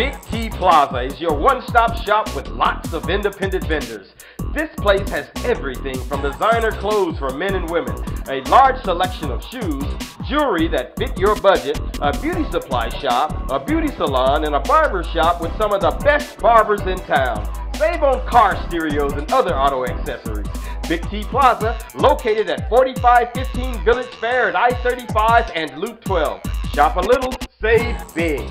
Big T Plaza is your one-stop shop with lots of independent vendors. This place has everything from designer clothes for men and women, a large selection of shoes, jewelry that fit your budget, a beauty supply shop, a beauty salon, and a barber shop with some of the best barbers in town. Save on car stereos and other auto accessories. Big T Plaza, located at 4515 Village Fair at I-35 and Loop 12. Shop a little, save big.